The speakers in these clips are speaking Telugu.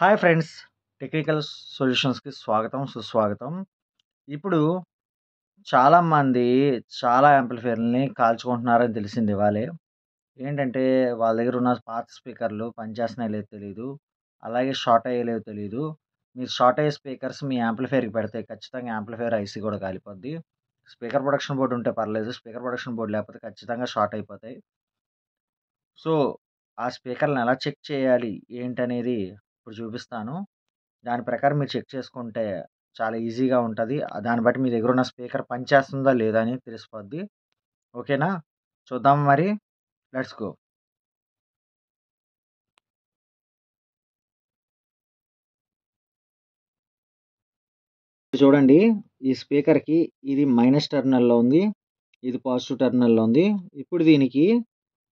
Hi friends. టెక్నికల్ సొల్యూషన్స్కి స్వాగతం సుస్వాగతం. ఇప్పుడు చాలామంది చాలా యాంప్లిఫైర్లని కాల్చుకుంటున్నారని తెలిసింది ఇవాళే. ఏంటంటే వాళ్ళ దగ్గర ఉన్న పాత స్పీకర్లు పనిచేస్తున్నాయో లేదో తెలియదు అలాగే షార్ట్ అయ్యేలేదో తెలియదు మీరు షార్ట్ అయ్యే స్పీకర్స్ మీ యాంప్లిఫైర్కి పెడితే ఖచ్చితంగా యాంప్లిఫైర్ ఐసీ కూడా కాలిపోద్ది. స్పీకర్ ప్రొడక్షన్ బోర్డు ఉంటే పర్లేదు. స్పీకర్ ప్రొడక్షన్ బోర్డు లేకపోతే ఖచ్చితంగా షార్ట్ అయిపోతాయి. సో ఆ స్పీకర్లను ఎలా చెక్ చేయాలి? ఏంటనేది ఇప్పుడు చూపిస్తాను. దాని ప్రకారం మీరు చెక్ చేసుకుంటే చాలా ఈజీగా ఉంటుంది. దాన్ని బట్టి మీ దగ్గర ఉన్న స్పీకర్ పనిచేస్తుందా లేదా అని తెలిసిపోద్ది. ఓకేనా? చూద్దాం మరి. Let's go. చూడండి. ఈ స్పీకర్కి ఇది మైనస్ టర్నల్లో ఉంది. ఇది పాజిటివ్ టర్నల్లో ఉంది. ఇప్పుడు దీనికి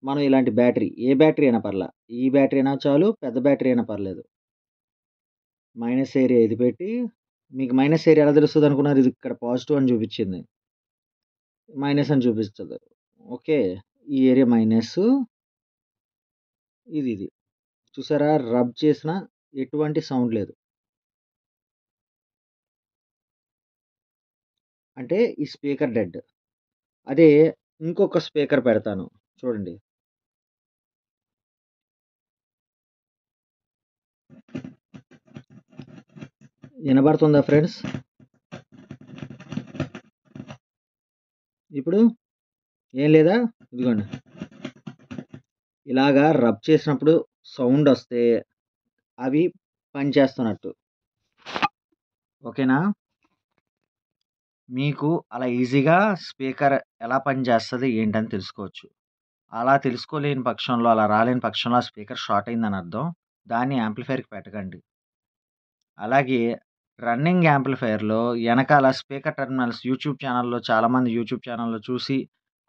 మనం ఇలాంటి బ్యాటరీ ఏ బ్యాటరీ అయినా పర్లా ఈ బ్యాటరీ అయినా చాలు పెద్ద బ్యాటరీ అయినా పర్లేదు. మైనస్ ఏరియా ఇది పెట్టి మీకు మైనస్ ఏరియా ఎలా తెలుస్తుంది అనుకున్నారు? ఇది ఇక్కడ పాజిటివ్ అని చూపించింది. మైనస్ అని చూపిస్తుంది. ఓకే. ఈ ఏరియా మైనస్ ఇది ఇది. చూసారా? రబ్ చేసిన ఎటువంటి సౌండ్ లేదు. అంటే ఈ స్పీకర్ డెడ్. అదే ఇంకొక స్పీకర్ పెడతాను. చూడండి. వినబడుతుందా ఫ్రెండ్స్? ఇప్పుడు ఏం లేదా? ఇదిగోండి. ఇలాగా రబ్ చేసినప్పుడు సౌండ్ వస్తే అవి పనిచేస్తున్నట్టు ఓకేనా? మీకు అలా ఈజీగా స్పీకర్ ఎలా పనిచేస్తుంది ఏంటని తెలుసుకోవచ్చు. అలా తెలుసుకోలేని పక్షంలో అలా రాలేని పక్షంలో ఆ స్పీకర్ షార్ట్ అయిందని అర్థం. దాన్ని యాంప్లిఫైర్కి పెట్టకండి. అలాగే రన్నింగ్ యాంప్లిఫైయర్లో వెనకాల స్పీకర్ టెర్మినల్స్ యూట్యూబ్ ఛానల్లో చాలామంది యూట్యూబ్ ఛానల్లో చూసి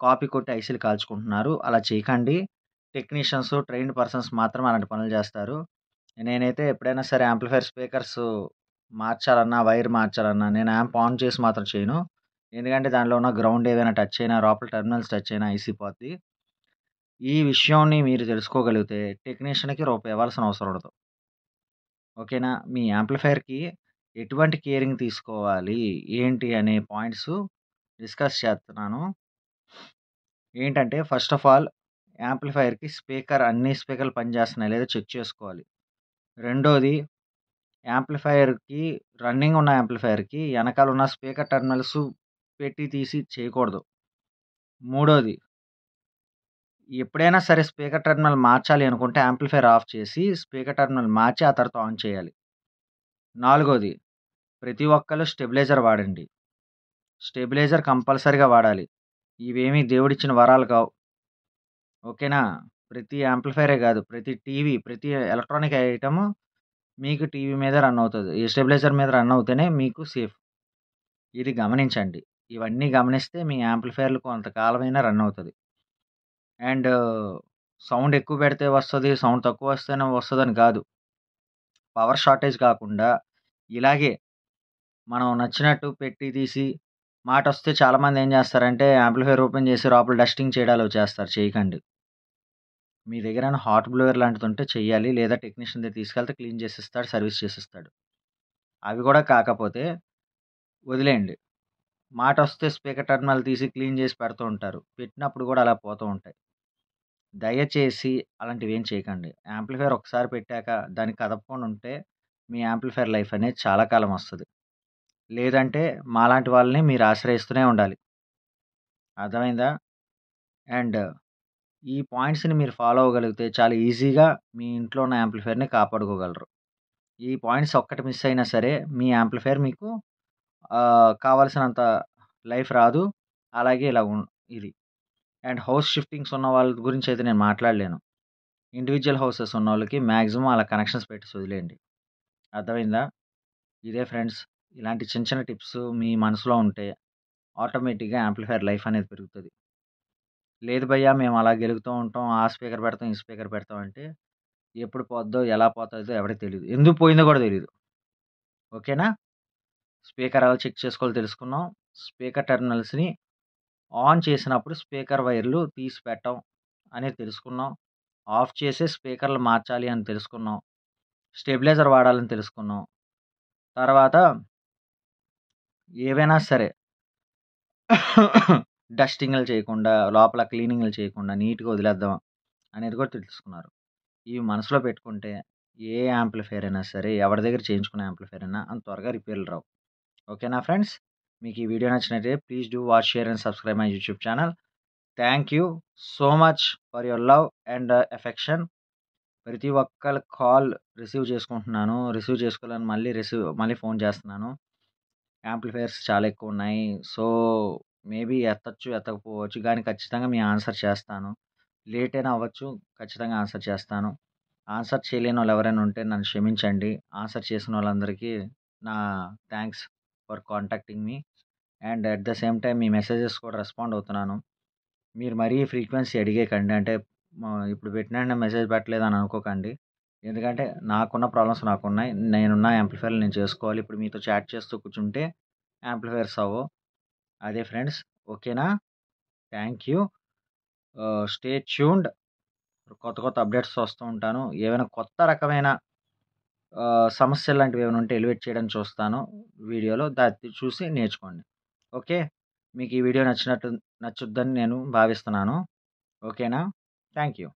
కాపీ కొట్టి ఐసీలు కాల్చుకుంటున్నారు. అలా చేయకండి. టెక్నీషియన్స్ ట్రైన్డ్ పర్సన్స్ మాత్రం అలాంటి పనులు చేస్తారు. నేనైతే ఎప్పుడైనా సరే యాంప్లిఫైర్ స్పీకర్స్ మార్చాలన్నా వైర్ మార్చాలన్నా నేను యాంప్ ఆన్ చేసి మాత్రం చేయను. ఎందుకంటే దానిలో ఉన్న గ్రౌండ్ ఏదైనా టచ్ అయినా లోపల టెర్మినల్స్ టచ్ అయినా ఐసీ పోద్ది ఈ విషయాన్ని మీరు తెలుసుకోగలిగితే టెక్నీషియన్కి రూపాయి ఇవ్వాల్సిన అవసరం ఉండదు. ఓకేనా? మీ యాంప్లిఫైర్కి ఎటువంటి కేరింగ్ తీసుకోవాలి? ఏంటి? అనే పాయింట్స్ డిస్కస్ చేస్తున్నాను. ఏంటంటే ఫస్ట్ ఆఫ్ ఆల్ యాంప్లిఫైర్కి స్పీకర్ అన్ని స్పీకర్లు పనిచేస్తున్నాయి లేదా చెక్ చేసుకోవాలి. రెండోది యాంప్లిఫైర్కి రన్నింగ్ ఉన్న యాంప్లిఫైర్కి వెనకాల ఉన్న స్పీకర్ టర్మినల్స్ పెట్టి తీసి చేయకూడదు. మూడోది ఎప్పుడైనా సరే స్పీకర్ టర్మినల్ మార్చాలి అనుకుంటే యాంప్లిఫైర్ ఆఫ్ చేసి స్పీకర్ టర్మినల్ మార్చి ఆ తర్వాత ఆన్ చేయాలి. నాలుగోది ప్రతి ఒక్కరు స్టెబిలైజర్ వాడండి. స్టెబిలైజర్ కంపల్సరీగా వాడాలి. ఇవేమీ దేవుడిచ్చిన వరాలు కావు. ఓకేనా? ప్రతి యాంప్లిఫైరే కాదు ప్రతి టీవీ ప్రతి ఎలక్ట్రానిక్ ఐటమ్ మీకు టీవీ మీద రన్ అవుతుంది. ఈ స్టెబిలైజర్ మీద రన్ అవుతేనే మీకు సేఫ్. ఇది గమనించండి. ఇవన్నీ గమనిస్తే మీ యాంప్లిఫైర్లు కొంతకాలమైనా రన్ అవుతుంది. అండ్ సౌండ్ ఎక్కువ పెడితే వస్తుంది సౌండ్ తక్కువ వస్తేనే వస్తుందని కాదు. పవర్ షార్టేజ్ కాకుండా ఇలాగే మనం నచ్చినట్టు పెట్టి తీసి మాట వస్తే చాలామంది ఏం చేస్తారంటే యాంప్లిఫైర్ ఓపెన్ చేసి లోపల డస్టింగ్ చేయడాలు చేస్తారు చేయకండి. మీ దగ్గర హాట్ బ్లోయర్ లాంటిది ఉంటే చేయాలి లేదా టెక్నీషియన్ దగ్గర తీసుకెళ్తే క్లీన్ చేసిస్తాడు సర్వీస్ చేసిస్తాడు. అవి కూడా కాకపోతే వదిలేయండి. మాట వస్తే స్పీకర్ టర్మినల్ తీసి క్లీన్ చేసి పెడుతూ ఉంటారు. పెట్టినప్పుడు కూడా అలా పోతూ ఉంటాయి. దయచేసి అలాంటివి ఏం చేయకండి. యాంప్లిఫైర్ ఒకసారి పెట్టాక దాన్ని కదపకుండా ఉంటే మీ యాంప్లిఫైర్ లైఫ్ అనేది చాలా కాలం వస్తుంది. లేదంటే మాలాంటి వాళ్ళని మీరు ఆశ్రయిస్తూనే ఉండాలి. అర్థమైందా? అండ్ ఈ పాయింట్స్ని మీరు ఫాలో అవ్వగలిగితే చాలా ఈజీగా మీ ఇంట్లో ఉన్న యాంప్లిఫైర్ని కాపాడుకోగలరు. ఈ పాయింట్స్ ఒక్కటి మిస్ అయినా సరే మీ యాంప్లిఫైర్ మీకు కావాల్సినంత లైఫ్ రాదు. అలాగే ఇలా ఇది. అండ్ హౌస్ షిఫ్టింగ్స్ ఉన్న వాళ్ళ గురించి అయితే నేను మాట్లాడలేను. ఇండివిజువల్ హౌసెస్ ఉన్న వాళ్ళకి మ్యాక్సిమం అలా కనెక్షన్స్ పెట్టి వదిలేయండి. అర్థమైందా? ఇదే ఫ్రెండ్స్ ఇలాంటి చిన్న చిన్న టిప్స్ మీ మనసులో ఉంటే ఆటోమేటిక్గా యాంప్లిఫైర్ లైఫ్ అనేది పెరుగుతుంది. లేదు భయ్యా మేము అలా గెలుగుతూ ఉంటాం ఆ స్పీకర్ పెడతాం ఈ స్పీకర్ పెడతాం అంటే ఎప్పుడు పోద్దో ఎలా పోతుందో ఎవరికి తెలియదు ఎందుకు పోయిందో కూడా తెలియదు ఓకేనా? స్పీకర్ ఎలా చెక్ చేసుకోవాలో తెలుసుకున్నాం. స్పీకర్ టెర్మినల్స్ని ఆన్ చేసినప్పుడు స్పీకర్ వైర్లు తీసి పెట్టం అనేది తెలుసుకున్నాం ఆఫ్ చేసే స్పీకర్లు మార్చాలి అని తెలుసుకున్నాం స్టెబిలైజర్ వాడాలని తెలుసుకున్నాం. తర్వాత ఏవైనా సరే డస్టింగ్‌లు చేయకుండా, లోపల క్లీనింగ్‌లు చేయకుండా నీట్‌గా వదిలేద్దాం అనేది కూడా తెలుసుకున్నారు. ఇవి మనసులో పెట్టుకుంటే ఏ యాంప్లిఫైర్ అయినా సరే, ఎవరి దగ్గర చేయించుకున్న యాంప్లిఫైర్ అయినా అంత త్వరగా రిపేర్‌లు రావు. ఓకేనా ఫ్రెండ్స్? మీకు ఈ వీడియో నచ్చినట్లయితే please do watch, share and subscribe my YouTube channel. Thank you so much for your love and affection. ప్రతి ఒక్కరి కాల్ రిసీవ్ చేసుకుంటున్నాను. రిసీవ్ చేసుకోవాలని మళ్ళీ రిసీవ్ మళ్ళీ ఫోన్ చేస్తున్నాను. యాంప్లిఫైయర్స్ చాలా ఎక్కువ ఉన్నాయి సో, మేబీ ఎత్తచ్చు ఎత్తకపోవచ్చు. కానీ ఖచ్చితంగా మీ ఆన్సర్ చేస్తాను. లేట్ అయినా అవ్వచ్చు. ఖచ్చితంగా ఆన్సర్ చేస్తాను. ఆన్సర్ చేయలేనోళ్ళు ఎవరైనా ఉంటే నన్ను క్షమించండి. ఆన్సర్ చేసిన వాళ్ళందరికీ నా thanks for contacting me. And at the same time me messages కూడా రెస్పాండ్ అవుతున్నాను. మీరు మరీ ఫ్రీక్వెన్సీ అడిగేయకండి. అంటే ఇప్పుడు పెట్టిన వెంటనే మెసేజ్ అని అనుకోకండి. ఎందుకంటే నాకున్న ప్రాబ్లమ్స్ నాకున్నాయి. నేనున్న యాంప్లిఫైయర్‌లు నేను చేసుకోవాలి. ఇప్పుడు మీతో చాట్ చేస్తూ కూర్చుంటే యాంప్లిఫైయర్స్ అవ్వవు. అదే ఫ్రెండ్స్. ఓకేనా? Thank you. Stay tuned. కొత్త కొత్త అప్డేట్స్ వస్తూ ఉంటాను. ఏవైనా కొత్త రకమైన సమస్యలు లాంటివి ఏమైనా ఉంటే ఎలివేట్ చేయడానికి చూస్తాను వీడియోలో. దాన్ని చూసి నేర్చుకోండి. ఓకే. మీకు ఈ వీడియో నచ్చినట్టు నచ్చుద్దని నేను భావిస్తున్నాను. ఓకేనా? Thank you.